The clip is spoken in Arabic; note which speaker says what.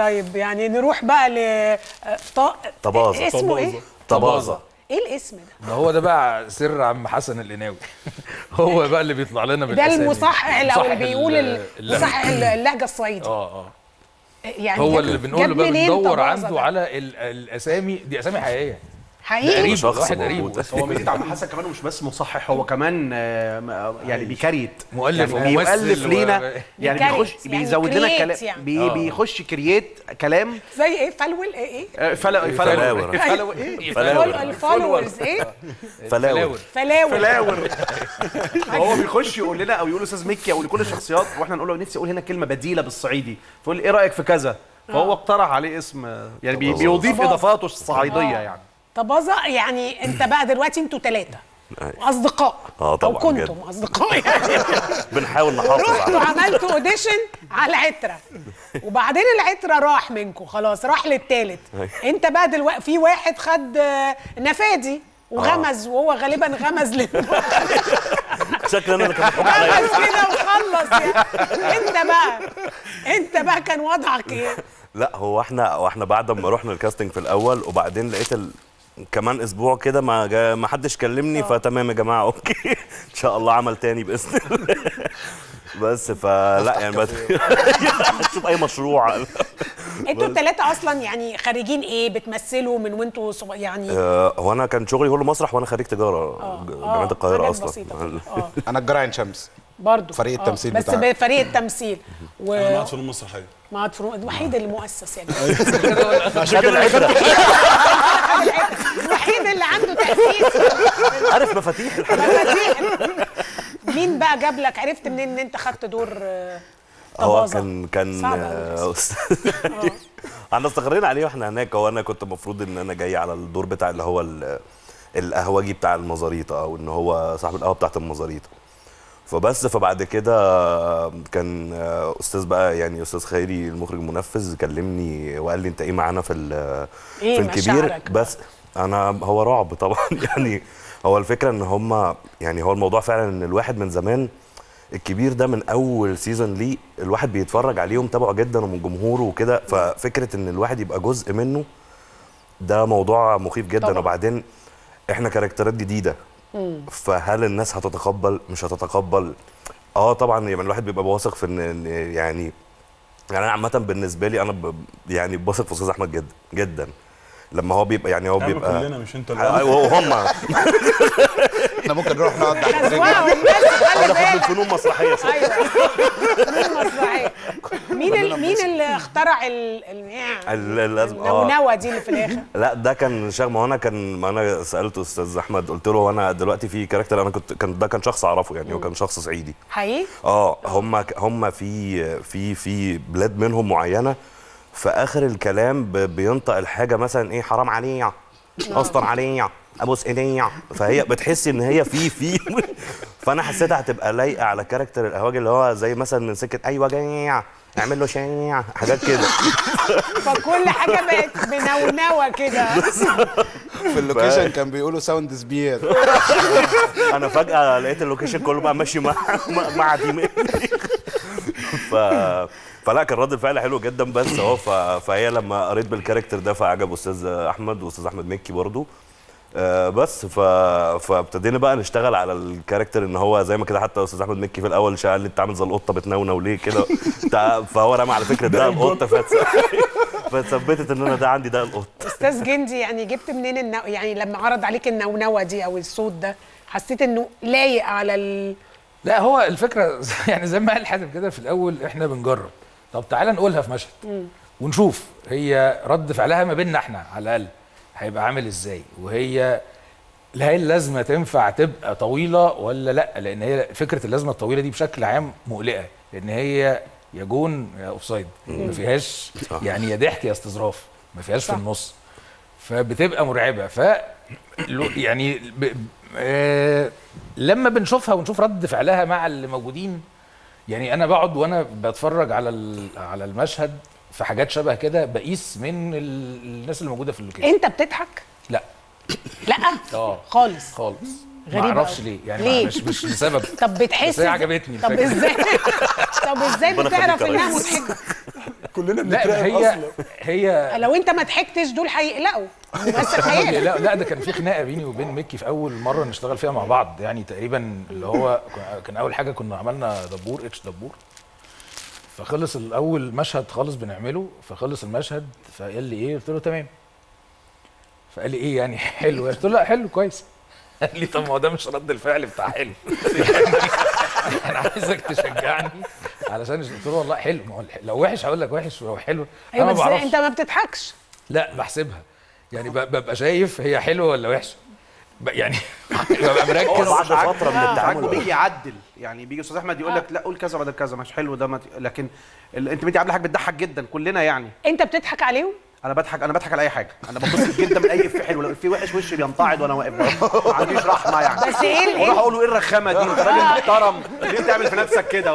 Speaker 1: طيب يعني نروح بقى ل آه، ط...
Speaker 2: طبازة.
Speaker 1: اسمه إيه؟
Speaker 2: طبازة.
Speaker 1: إيه الاسم ده؟
Speaker 3: ده هو ده بقى سر عم حسن القناوي هو بقى اللي بيطلع لنا
Speaker 1: ده
Speaker 3: بالأسامي.
Speaker 1: المصحح اللي أو اللي بيقول. مصحح اللهجة. الصعيدي.
Speaker 3: آه آه.
Speaker 1: يعني
Speaker 3: هو اللي بنقول له بقى بندور عنده
Speaker 1: ده؟
Speaker 3: على ال- الأسامي دي أسامي حقيقية.
Speaker 1: حقيقي.
Speaker 2: شخص موجود.
Speaker 3: قريب
Speaker 4: هو ميزة عم حسن كمان مش بس مصحح هو كمان آه، يعني بيكريت
Speaker 3: مؤلف
Speaker 4: يعني بيؤلف لينا. يعني بيخش
Speaker 1: يعني
Speaker 4: بيزود لنا
Speaker 1: create
Speaker 4: كلام
Speaker 1: يعني.
Speaker 4: بي
Speaker 3: آه.
Speaker 4: بيخش كرييت كلام.
Speaker 1: زي إيه؟ فلول؟ إيه؟ إيه؟
Speaker 4: آه، فلا
Speaker 2: فلاور.
Speaker 4: فلاور. إيه؟
Speaker 2: فلاور.
Speaker 1: الفولورز إيه؟
Speaker 2: فلاور.
Speaker 1: فلاور.
Speaker 4: فلاور. هو بيخش يقول لنا أو يقول أستاذ مكي أو لكل الشخصيات وإحنا نقول له نفسي أقول هنا كلمة بديلة بالصعيدي. فيقول لي إيه رأيك في كذا؟ فهو اقترح عليه اسم يعني. بيضيف. إضافاته
Speaker 1: الصعيدية.
Speaker 4: يعني.
Speaker 1: طبازة يعني انت بقى دلوقتي أنتوا ثلاثة أصدقاء.
Speaker 2: آه، طبعاً
Speaker 1: أو كنتم
Speaker 2: جدا.
Speaker 1: أصدقاء يعني.
Speaker 2: بنحاول نحافظ
Speaker 1: رحتوا عملتوا audition على العترة وبعدين العترة راح منكم خلاص راح للتالت. انت بقى دلوقتي في واحد خد آه، نفادي وغمز وهو غالبا غمز لل-
Speaker 2: شكلنا أنا اللي كان محكوم عليا.
Speaker 1: غمز كده وخلص يعني. انت بقى انت بقى كان وضعك إيه؟
Speaker 2: لا هو إحنا وإحنا بعد ما رحنا ال casting في الأول وبعدين لقيت ال... كمان أسبوع كده ما جا... ما حدش كلمني فتمام يا جماعة أوكي. إن شاء الله عمل تاني بإذن الله. بس فلا يعني بت... شوف أي مشروع.
Speaker 1: أنتوا الثلاثة أصلا يعني خريجين إيه؟ بتمثلوا من وأنتوا صغ- يعني
Speaker 2: آه، هو أنا كان شغلي هو مسرح وأنا خريج تجارة
Speaker 1: جامعة
Speaker 2: القاهرة
Speaker 1: أصلا. كده.
Speaker 5: أنا الجرى عين شمس.
Speaker 1: برضه
Speaker 5: فريق
Speaker 1: آه،
Speaker 5: التمثيل
Speaker 1: بس
Speaker 5: بتاعك.
Speaker 1: فريق التمثيل. و
Speaker 6: أنا قاعد في المسرحيه
Speaker 1: مع فروق الوحيد اللي مؤسس يعني.
Speaker 2: خد العبره
Speaker 1: الوحيد اللي عنده تأسيس.
Speaker 2: عارف مفاتيح
Speaker 1: مفاتيح. مين بقى جاب لك؟ عرفت منين إن أنت خدت دور آه،
Speaker 2: هو؟ كان كان آه، أستاذ- إحنا استقرينا عليه وإحنا هناك هو أنا كنت المفروض إن أنا جاي على الدور بتاع اللي هو ال- القهوجي بتاع المزاريطة أو إن هو صاحب القهوة بتاعت المزاريطة. فبس فبعد كده كان آه، أستاذ بقى يعني أستاذ خيري المخرج المنفذ كلمني وقال لي أنت إيه معانا في
Speaker 1: إيه
Speaker 2: في الكبير؟ بس. أنا هو رعب طبعا. يعني هو الفكرة إن هم يعني هو الموضوع فعلا إن الواحد من زمان الكبير ده من أول season ليه الواحد بيتفرج عليه ومتابعه جدا ومن جمهوره وكده. ففكرة إن الواحد يبقى جزء منه ده موضوع مخيف جدا.
Speaker 1: طبعاً.
Speaker 2: وبعدين إحنا كاركترات جديدة. فهل الناس هتتقبل؟ مش هتتقبل. آه طبعا يعني الواحد بيبقى واثق في إن إن يعني يعني أنا عامة بالنسبة لي أنا ب... يعني بثق في أستاذ أحمد جدا جدا. لما هو بيبقى يعني هو بيبقى
Speaker 6: كلنا مش انت اللي
Speaker 2: أيوه وهم
Speaker 5: إحنا ممكن نروح نقعد
Speaker 1: بالك.
Speaker 2: الفنون مسرحية شوية.
Speaker 1: أيوه. فنون مسرحية. مين ال... مين اللي اخترع ال... ال...
Speaker 2: ال- ال- آه.
Speaker 1: النونوة دي اللي في الآخر؟
Speaker 2: لا ده كان شغل ما هو أنا كان ما أنا سألت أستاذ أحمد قلت له هو أنا دلوقتي في كاركتر أنا كنت كان ده كان شخص أعرفه يعني هو كان شخص صعيدي.
Speaker 1: حقيقي؟
Speaker 2: آه هم هم في في في بلاد منهم معينة في آخر الكلام بينطق الحاجة مثلا إيه حرام عليا أصلا عليا أبوس إيديا. فهي بتحسي إن هي في في. فأنا حسيتها هتبقى لايقة على character القهوجي اللي هو زي مثلا من سكة أيوه جايع اعمل له شايع حاجات كده.
Speaker 1: فكل حاجة بقت بنونوة كده.
Speaker 5: في ال location كان بيقولوا sound speed
Speaker 2: أنا فجأة لقيت ال location كله بقى ماشي مع مع, مع دي ف فلا كان رد الفعل حلو جدا بس أهو. فهي لما قريت بال character ده فعجب أستاذ أحمد وأستاذ أحمد مكي برضو. آه بس ف... فابتدينا بقى نشتغل على ال character إن هو زي ما كده حتى أستاذ أحمد مكي في الأول شغال لي أنت عامل زي القطة بتنونو ليه كده؟ فهو رمى على فكرة ده القطة فتس... فثبتت إن أنا ده عندي ده القط
Speaker 1: أستاذ جندي يعني جبت منين النو... يعني لما عرض عليك النونوة دي أو الصوت ده حسيت إنه لايق على ال...
Speaker 3: لا هو الفكرة يعني زي ما قال حاتم كده في الأول إحنا بنجرب. طب تعالى نقولها في مشهد. ونشوف هي رد فعلها ما بيننا إحنا على الأقل هيبقى عامل إزاي؟ وهي هل اللازمه تنفع تبقى طويلة ولا لأ؟ لأن هي فكرة اللازمة الطويلة دي بشكل عام مقلقة لأن هي يا جون يا أوفسايد. ما فيهاش يعني يا ضحك يا استظراف ما فيهاش في النص. فبتبقى مرعبة. ف يعني ب... آه... لما بنشوفها ونشوف رد فعلها مع اللي موجودين يعني أنا بقعد وأنا بتفرج على ال... على المشهد في حاجات شبه كده بقيس من ال... الناس اللي موجودة في اللوكيشن.
Speaker 1: أنت بتضحك؟
Speaker 3: لا.
Speaker 1: لا.
Speaker 3: آه.
Speaker 1: خالص.
Speaker 3: خالص.
Speaker 1: غريبة
Speaker 3: ما
Speaker 1: أعرفش.
Speaker 3: ليه. يعني
Speaker 1: ليه؟
Speaker 3: مش مش لسبب
Speaker 1: طب بتحس
Speaker 3: بس هي عجبتني
Speaker 1: طب. إزاي؟ طب
Speaker 2: إزاي
Speaker 1: بتعرف
Speaker 2: إنها.
Speaker 1: مضحكة؟
Speaker 5: كلنا بنتراقب
Speaker 3: هي
Speaker 5: أصلا.
Speaker 3: هي
Speaker 1: لو أنت ما ضحكتش دول هيقلقوا
Speaker 3: لا لا ده كان في خناقة بيني وبين ميكي في أول مرة نشتغل فيها مع بعض. يعني تقريبا اللي هو كان أول حاجة كنا عملنا دبور H دبور. فخلص الأول مشهد خالص بنعمله. فخلص المشهد فقال لي إيه؟ قلت له تمام. فقال لي إيه يعني؟ حلو. قلت له لا حلو كويس. قال لي طب ما هو ده مش رد الفعل بتاع حلو. أنا عايزك تشجعني علشان قلت له والله حلو. ما هو لو وحش هقول لك وحش ولو حلو أنا
Speaker 1: أيوه
Speaker 3: ما
Speaker 1: بس
Speaker 3: بعرفش.
Speaker 1: أنت ما بتضحكش.
Speaker 3: لا بحسبها. يعني ب- ببقى شايف هي حلوة ولا وحشة. ب- يعني ببقى مركز.
Speaker 2: بعد فترة من التعامل
Speaker 4: بيجي يعدل يعني بيجي أستاذ أحمد يقول لك لا قول كذا بدل كذا. مش حلو ده لكن ال- أنت بنتي عامله حاجة بتضحك جدا كلنا يعني.
Speaker 1: أنت بتضحك عليهم؟
Speaker 4: أنا بضحك أنا بضحك على أي حاجة. أنا ببسط جدا من اي افيه حلو. لو افيه وحش وشي بينطعد وأنا واقف. ما عنديش رحمة يعني.
Speaker 1: بس
Speaker 4: إيه أقول له إيه الرخامة دي؟ أنت راجل محترم. ليه تعمل في نفسك كده؟